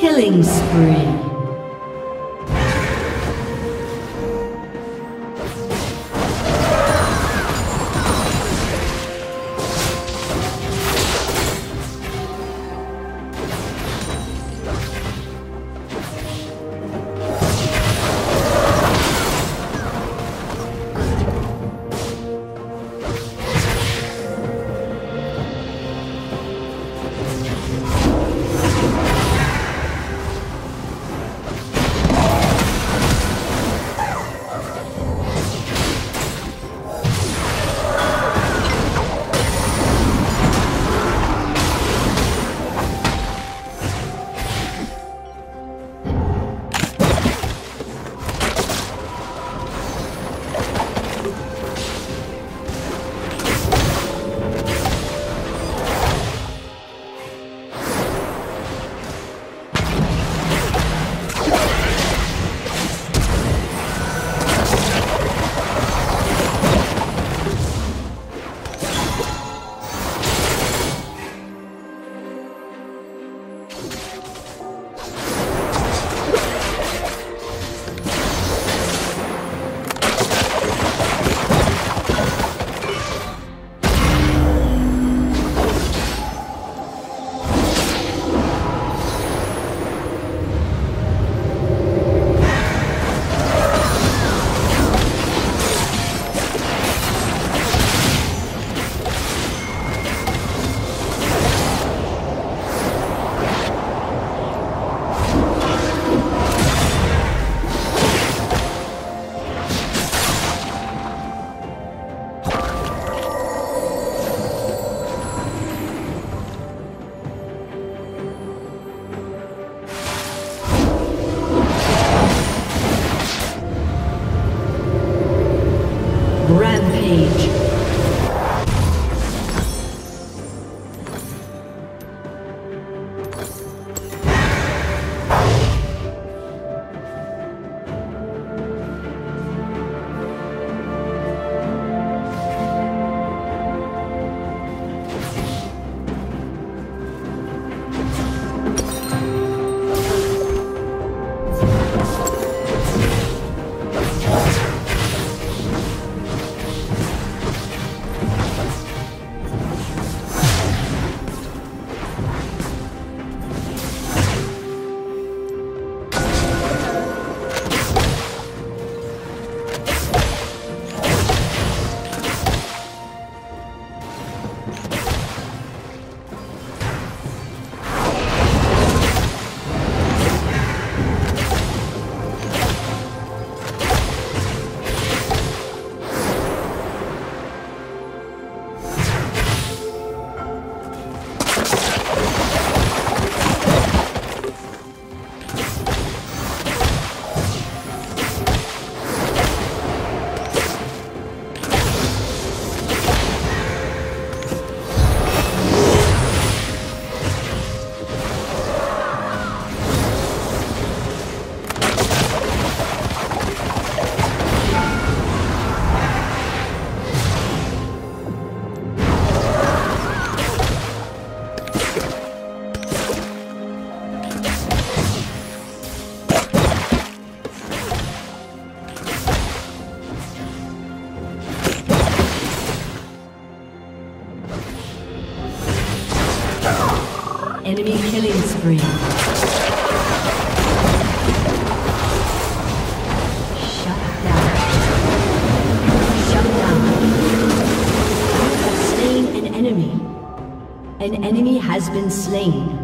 Killing spree. Enemy Shut down. Shut down. Slain an enemy. An enemy has been slain.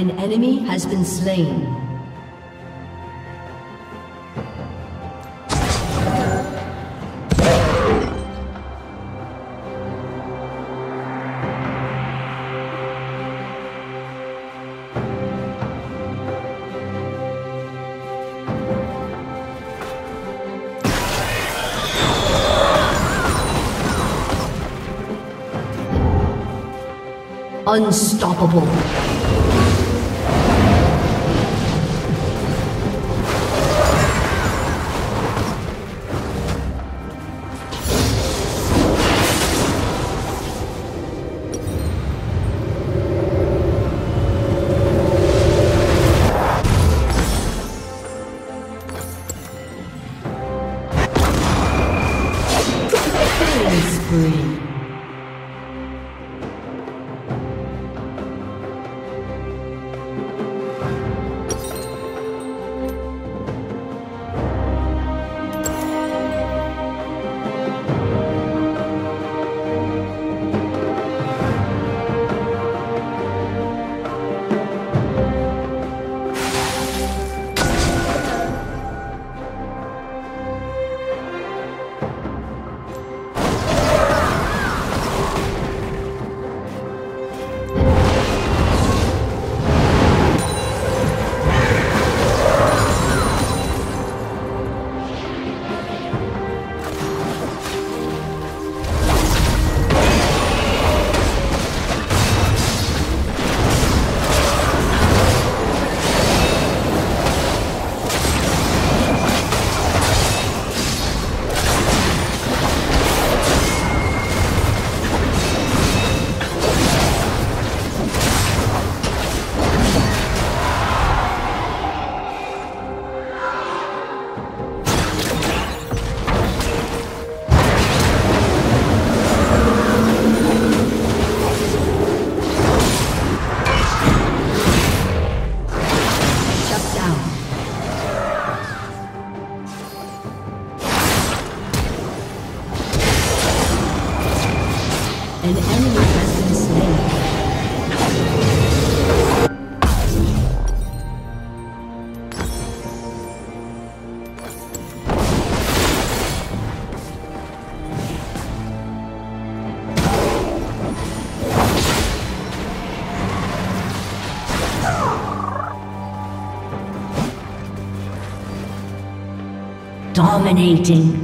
An enemy has been slain. Unstoppable. Dominating.